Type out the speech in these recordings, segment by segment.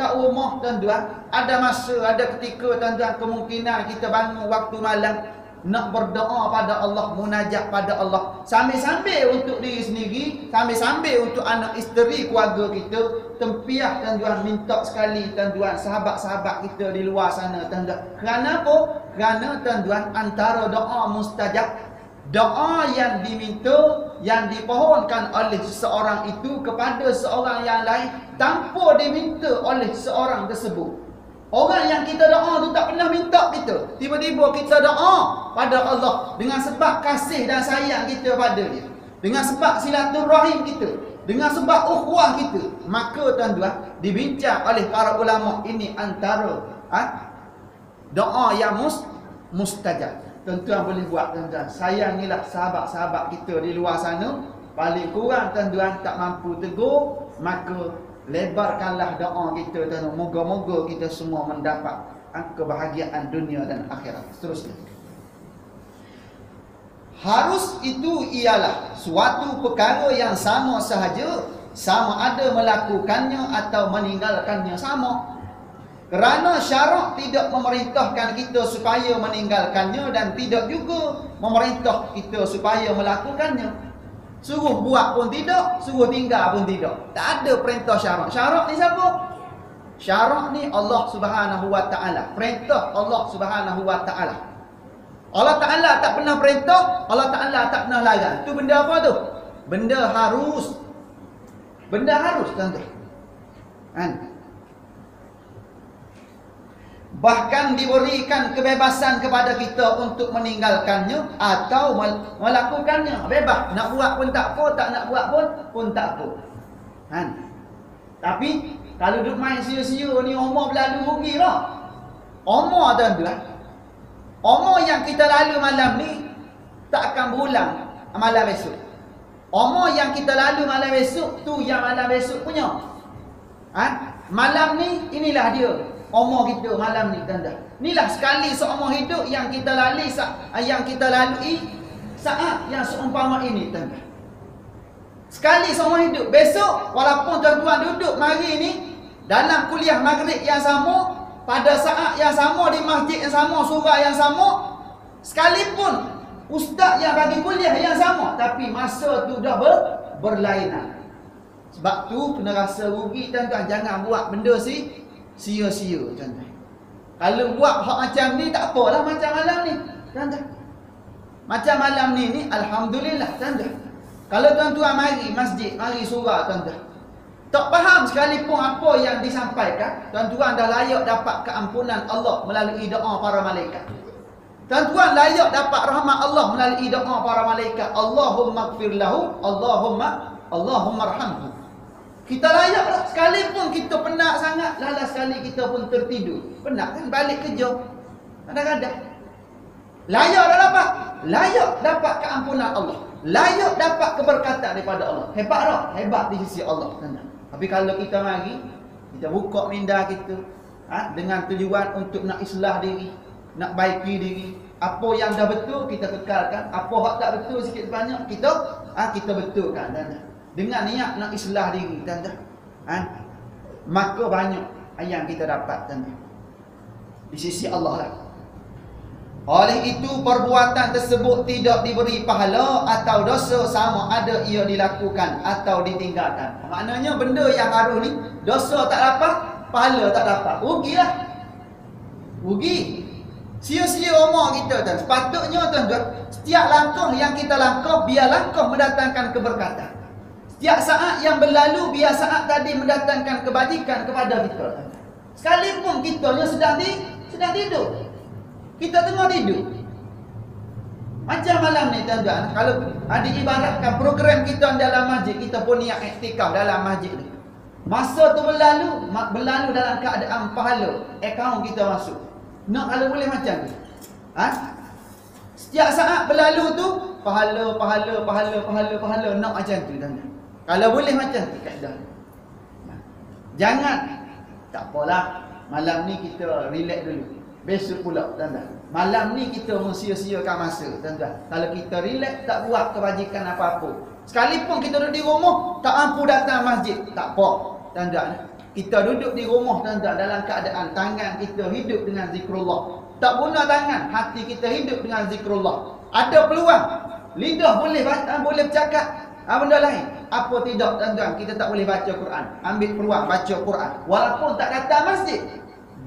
kat rumah tuan-tuan, ada masa, ada ketika tuan-tuan kemungkinan kita bangun waktu malam nak berdoa pada Allah, munajat pada Allah. Sambil-sambil untuk diri sendiri, sambil-sambil untuk anak isteri keluarga kita, tempiah tuan-tuan minta sekali tuan-tuan sahabat-sahabat kita di luar sana tuan-tuan. Kerana apa? Kerana tuan-tuan antara doa mustajab doa yang diminta yang dipohonkan oleh seseorang itu kepada seorang yang lain tanpa diminta oleh seorang tersebut. Orang yang kita doa tu tak pernah minta kita. Tiba-tiba kita doa pada Allah dengan sebab kasih dan sayang kita pada dia. Dengan sebab silaturahim kita. Dengan sebab ukhuwah kita. Maka tuan-tuan dibincang oleh para ulama ini antara ha, doa yang mus, mustajab. Tuan-tuan boleh buat tuan-tuan. Sayangilah sahabat-sahabat kita di luar sana. Paling kurang tuan-tuan tak mampu tegur. Maka lebarkanlah doa kita dan moga-moga kita semua mendapat kebahagiaan dunia dan akhirat. Seterusnya. Harus itu ialah suatu perkara yang sama sahaja sama ada melakukannya atau meninggalkannya sama. Kerana syarak tidak memerintahkan kita supaya meninggalkannya dan tidak juga memerintah kita supaya melakukannya. Suruh buat pun tidak, suruh tinggal pun tidak. Tak ada perintah syarak. Syarak ni siapa? Syarak ni Allah Subhanahu Wa Taala. Perintah Allah Subhanahu Wa Taala. Allah Taala tak pernah perintah, Allah Taala tak pernah larang. Tu benda apa tu? Benda harus. Benda harus tuan-tuan. Kan? Bahkan diberikan kebebasan kepada kita untuk meninggalkannya atau melakukannya. Bebas. Nak buat pun tak apa tak nak buat pun pun tak apa. Kan? Tapi kalau duduk main sia-sia ni umur berlalu rugilah umur tuan-tuan umur yang kita lalu malam ni tak akan berulang malam besok umur yang kita lalu malam besok tu yang malam besok punya. Kan malam ni inilah dia umur kita malam ni tanda. Inilah sekali seumur hidup yang kita lalui yang kita lalui saat yang seumpama ini tanda. Sekali seumur hidup. Besok walaupun tuan-tuan duduk mari ni dalam kuliah maghrib yang sama pada saat yang sama di masjid yang sama surah yang sama sekalipun ustaz yang bagi kuliah yang sama tapi masa tu dah ber, berlainan. Sebab tu kena rasa rugi tuan-tuan jangan buat benda si sia-sia tuan-tuan. Kalau buat hak macam ni tak apalah macam malam ni. Tuan-tuan. Macam malam ni ni alhamdulillah tuan-tuan. Kalau tuan-tuan mari masjid, mari surah tuan-tuan. Tak faham sekalipun apa yang disampaikan, tuan-tuan dah layak dapat keampunan Allah melalui doa para malaikat. Tuan-tuan layak dapat rahmat Allah melalui doa para malaikat. Allahumma gfir lahu, Allahumma Allahumma arhamhu. Kita layak lah. Sekalipun kita penat sangat. Lala sekali kita pun tertidur. Penat kan balik kerja. Kadang-kadang. Layak dah dapat. Layak dapat keampunan Allah. Layak dapat keberkatan daripada Allah. Hebat tak? Hebat di sisi Allah. Tapi kalau kita mari. Kita buka minda kita. Ha? Dengan tujuan untuk nak islah diri. Nak baiki diri. Apa yang dah betul kita kekalkan. Apa yang tak betul sikit banyak kita ha? kita betulkan. Tanda dengan niat nak islah diri tuan-tuan. Ha? maka banyak yang kita dapat tuan-tuan. Di sisi Allah lah. Oleh itu perbuatan tersebut tidak diberi pahala atau dosa sama ada ia dilakukan atau ditinggalkan. Maknanya benda yang harus ni dosa tak dapat pahala tak dapat. Rugilah rugi. Sia-sia umur kita tuan. Sepatutnya tuan-tuan setiap langkah yang kita langkah biar langkah mendatangkan keberkatan Setiap saat yang berlalu biar saat tadi mendatangkan kebajikan kepada kita. Sekalipun kita yang sedang di sedang tidur. Kita tengah tidur. Macam malam ni tuan-tuan, kalau ada ibaratkan program kita dalam masjid, kita pun niat iktikaf dalam masjid ni. Masa tu berlalu, berlalu dalam keadaan pahala, akaun kita masuk. Nak kalau boleh macam ni. Ha? Setiap saat berlalu tu, pahala, pahala, pahala, pahala, pahala, nak macam tu tuan-tuan. Kalau boleh macam tu kaedah. Jangan tak apalah malam ni kita relax dulu. Besok pula tuan-tuan. Malam ni kita mensia-siakan masa tuan-tuan. Kalau kita relax tak buat kebajikan apa-apa. Sekalipun kita duduk di rumah tak mampu datang masjid, tak apa tuan-tuan. Kita duduk di rumah tuan-tuan dalam keadaan tangan kita hidup dengan zikrullah. Tak guna tangan, hati kita hidup dengan zikrullah. Ada peluang. Lidah boleh baca, boleh bercakap. Ah benda lain. Apa tidak tuan-tuan, kita tak boleh baca Quran. Ambil peluang baca Quran. Walaupun tak datang masjid.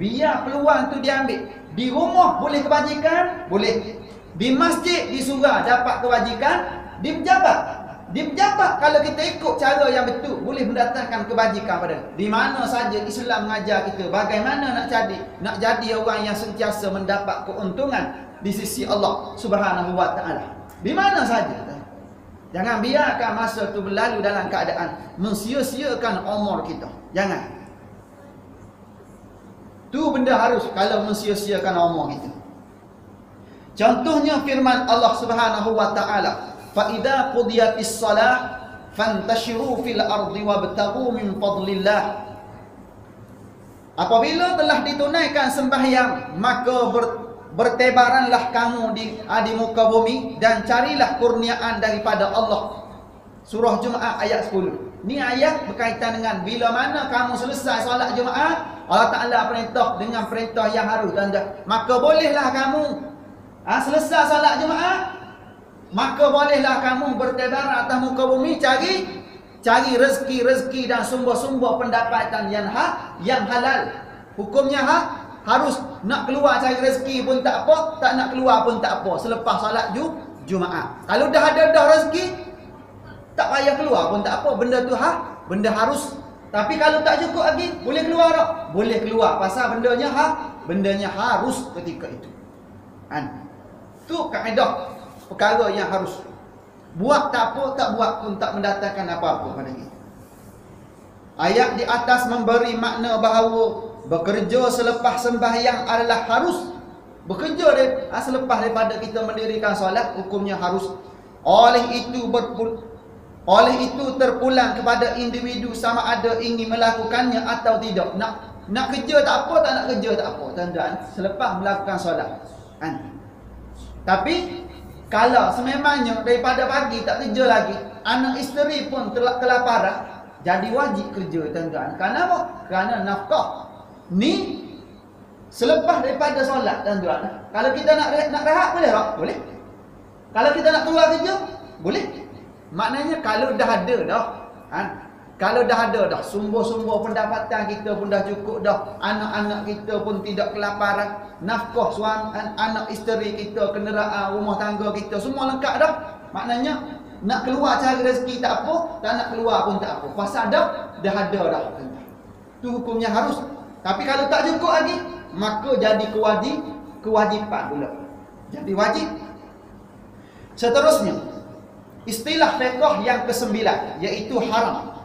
Biar peluang tu diambil. Di rumah boleh kebajikan, boleh. Di masjid di surau dapat kebajikan, di pejabat di pejabat kalau kita ikut cara yang betul boleh mendatangkan kebajikan pada di mana saja Islam mengajar kita bagaimana nak jadi nak jadi orang yang sentiasa mendapat keuntungan di sisi Allah Subhanahu wa taala. Di mana saja. Jangan biarkan masa tu berlalu dalam keadaan mensia-siakan umur kita. Jangan. Tu benda harus kalau mensia-siakan umur kita. Contohnya firman Allah Subhanahu wa taala, "Fa idza qudiyatis salah fantashiru fil ardi wabtaghu min fadlillah." Apabila telah ditunaikan sembahyang, maka ber bertebaranlah kamu di ah, di muka bumi dan carilah kurniaan daripada Allah. Surah Jumaat ayat 10. Ni ayat berkaitan dengan bila mana kamu selesai solat Jumaat, Allah Taala perintah dengan perintah yang harus dan maka bolehlah kamu ah selesai solat Jumaat maka bolehlah kamu bertebar atas muka bumi cari cari rezeki-rezeki dan sumber-sumber pendapatan yang hak yang halal hukumnya hak harus nak keluar cari rezeki pun tak apa tak nak keluar pun tak apa. Selepas solat ju Jumaat. Kalau dah ada dah rezeki tak payah keluar pun tak apa. Benda tu hak benda harus. Tapi kalau tak cukup lagi boleh keluar tak? Boleh keluar. Pasal bendanya hak bendanya harus ketika itu. Kan? Tu kaedah perkara yang harus. Buat tak apa tak buat pun tak mendatangkan apa-apa pada kita. Ayat di atas memberi makna bahawa bekerja selepas sembahyang adalah harus bekerja dia ah, selepas daripada kita mendirikan solat hukumnya harus oleh itu berpul oleh itu terpulang kepada individu sama ada ingin melakukannya atau tidak nak nak kerja tak apa tak nak kerja tak apa tuan-tuan selepas melakukan solat kan tapi kalau sememangnya daripada pagi tak kerja lagi, anak isteri pun kelaparan, jadi wajib kerja tuan-tuan. Kenapa? Kerana nafkah. Ni selepas daripada solat tuan-tuan. Kalau kita nak nak rehat boleh tak? Boleh. Kalau kita nak keluar kerja, boleh. Maknanya kalau dah ada dah, kan? Kalau dah ada dah sumber-sumber pendapatan kita pun dah cukup dah. Anak-anak kita pun tidak kelaparan. Nafkah suami, anak isteri kita, kenderaan, rumah tangga kita semua lengkap dah. Maknanya nak keluar cari rezeki tak apa, tak nak keluar pun tak apa. Pasal dah, dah ada dah. Itu hukumnya harus. Tapi kalau tak cukup lagi, maka jadi kewajib, kewajipan pula. Jadi wajib. Seterusnya, istilah fiqh yang kesembilan, iaitu haram.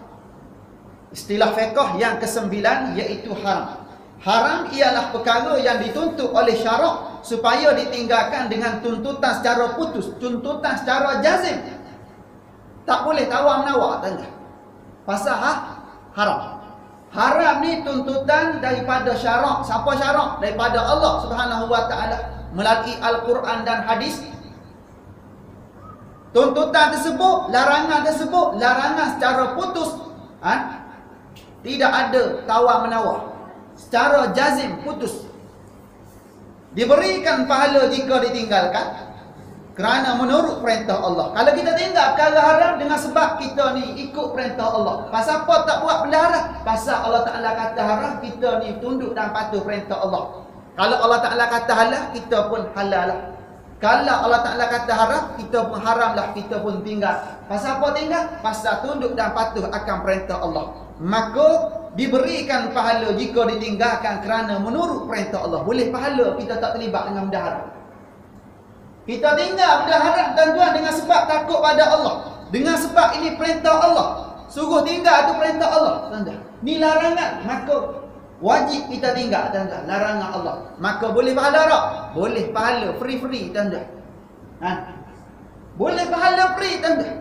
Istilah fiqh yang kesembilan iaitu haram. Haram ialah perkara yang dituntut oleh syarak supaya ditinggalkan dengan tuntutan secara putus, tuntutan secara jazim. Tak boleh tawar menawar tanda. Pasal ha? haram. Haram ni tuntutan daripada syarak. Siapa syarak? Daripada Allah Subhanahu Wa Taala melalui Al-Quran dan hadis. Tuntutan tersebut, larangan tersebut, larangan secara putus. Ha? Tidak ada tawar menawar. Secara jazim putus. Diberikan pahala jika ditinggalkan. Kerana menurut perintah Allah. Kalau kita tinggal perkara haram dengan sebab kita ni ikut perintah Allah. Pasal apa tak buat benda haram? Pasal Allah Ta'ala kata haram, kita ni tunduk dan patuh perintah Allah. Kalau Allah Ta'ala kata halal, kita pun halal lah. Kalau Allah Ta'ala kata haram, kita pun haram lah, kita pun tinggal. Pasal apa tinggal? Pasal tunduk dan patuh akan perintah Allah maka diberikan pahala jika ditinggalkan kerana menurut perintah Allah. Boleh pahala kita tak terlibat dengan benda haram. Kita tinggal benda haram tuan-tuan dengan sebab takut pada Allah. Dengan sebab ini perintah Allah. Suruh tinggal itu perintah Allah. Tuan-tuan. Ni larangan. Maka wajib kita tinggal tuan-tuan. Larangan Allah. Maka boleh pahala tak? Boleh pahala free-free tuan-tuan. Ha? Boleh pahala free tuan-tuan.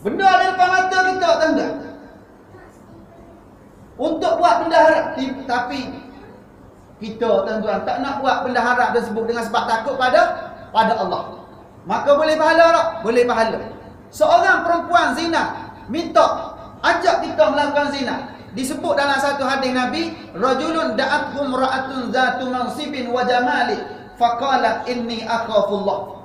Benda ada depan mata kita tuan-tuan untuk buat benda haram tapi kita tuan-tuan tak nak buat benda haram tersebut dengan sebab takut pada pada Allah maka boleh pahala tak? boleh pahala seorang perempuan zina minta ajak kita melakukan zina disebut dalam satu hadis Nabi, rajulun da'athum ra'atun zatu mansibin wa jamali faqalat inni akhafullah.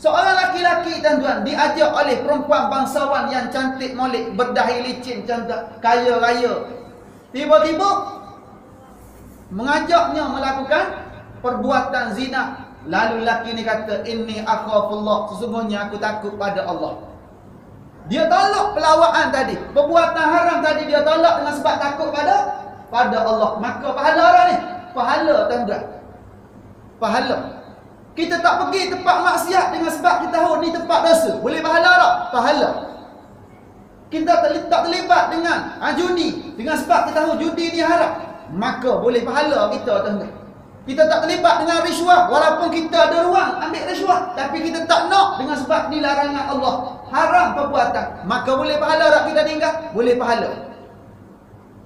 Seorang laki-laki tuan-tuan diajak oleh perempuan bangsawan yang cantik molek, berdahi licin, cantik, kaya raya. Tiba-tiba mengajaknya melakukan perbuatan zina. Lalu laki ni kata, "Inni akhafullah." Sesungguhnya aku takut pada Allah. Dia tolak pelawaan tadi. Perbuatan haram tadi dia tolak dengan sebab takut pada pada Allah. Maka pahala orang ni, pahala tuan-tuan. Pahala. Kita tak pergi tempat maksiat dengan sebab kita tahu ni tempat dosa. Boleh pahala tak? Pahala. Kita tak terlibat dengan ha, judi dengan sebab kita tahu judi ni haram. Maka boleh pahala kita tuan-tuan. Kita tak terlibat dengan risuah walaupun kita ada ruang ambil risuah tapi kita tak nak dengan sebab ni larangan Allah. Haram perbuatan. Maka boleh pahala tak kita tinggal? Boleh pahala.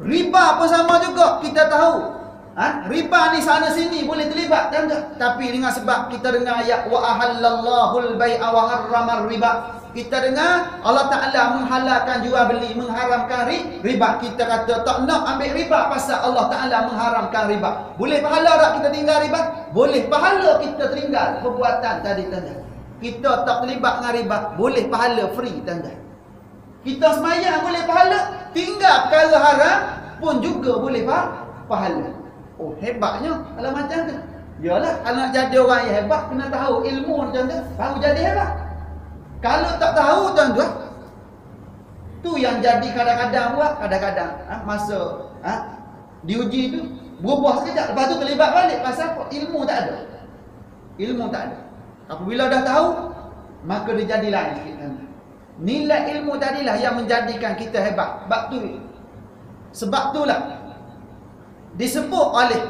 Riba pun sama juga kita tahu Ha? Riba ni sana sini boleh terlibat kan? Tapi dengan sebab kita dengar ayat wa ahallallahu al-bai'a wa harramar riba. Kita dengar Allah Taala menghalalkan jual beli, mengharamkan riba. Kita kata tak nak ambil riba pasal Allah Taala mengharamkan riba. Boleh pahala tak kita tinggal riba? Boleh pahala kita tinggal perbuatan tadi tanda. Kita tak terlibat dengan riba, boleh pahala free tanda. Kita semayang boleh pahala, tinggal perkara haram pun juga boleh pahala. Oh hebatnya kalau macam tu. Yalah kalau nak jadi orang yang hebat kena tahu ilmu macam tu baru jadi hebat. Kalau tak tahu tuan-tuan tu yang jadi kadang-kadang buat kadang-kadang ha, masa ha, diuji tu berubah sekejap lepas tu terlibat balik pasal apa? ilmu tak ada. Ilmu tak ada. Apabila dah tahu maka dia jadi lain sikit. Nilai ilmu tadilah yang menjadikan kita hebat. Sebab tu sebab itulah disebut oleh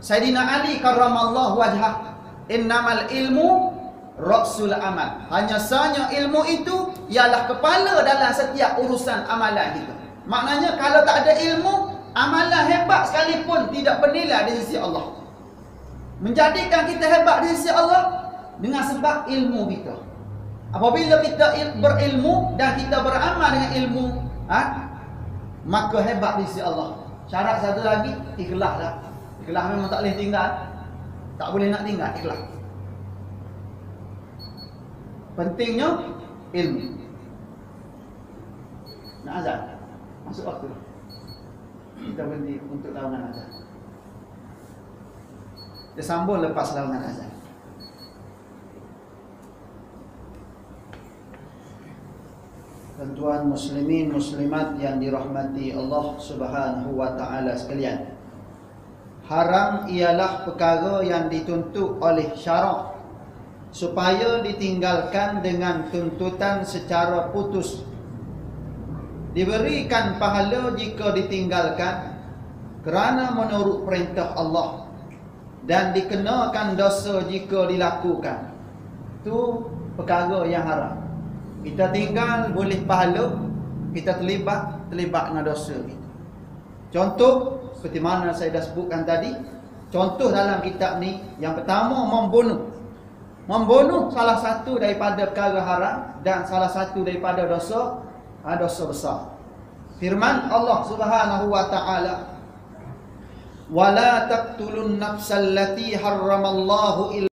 Sayyidina Ali karramallahu wajhah innamal ilmu rasul amal. Hanya sahaja ilmu itu ialah kepala dalam setiap urusan amalan kita maknanya kalau tak ada ilmu amalan hebat sekalipun tidak bernilai di sisi Allah. Menjadikan kita hebat di sisi Allah dengan sebab ilmu kita. Apabila kita berilmu dan kita beramal dengan ilmu ha, maka hebat di sisi Allah Syarat satu lagi, ikhlas lah. Ikhlas memang tak boleh tinggal. Tak boleh nak tinggal, ikhlas. Pentingnya, ilmu. Nak azan? Masuk waktu. Kita berhenti untuk lawanan azan. Kita sambung lepas lawanan azan. Tuan muslimin muslimat yang dirahmati Allah Subhanahu wa taala sekalian. Haram ialah perkara yang dituntut oleh syarak supaya ditinggalkan dengan tuntutan secara putus. Diberikan pahala jika ditinggalkan kerana menurut perintah Allah dan dikenakan dosa jika dilakukan. Itu perkara yang haram. Kita tinggal boleh pahala Kita terlibat Terlibat dengan dosa kita. Contoh Seperti mana saya dah sebutkan tadi Contoh dalam kitab ni Yang pertama membunuh. Membunuh salah satu daripada perkara haram Dan salah satu daripada dosa ha, Dosa besar. Firman Allah subhanahu wa ta'ala Wala taqtulun nafsallati harramallahu illa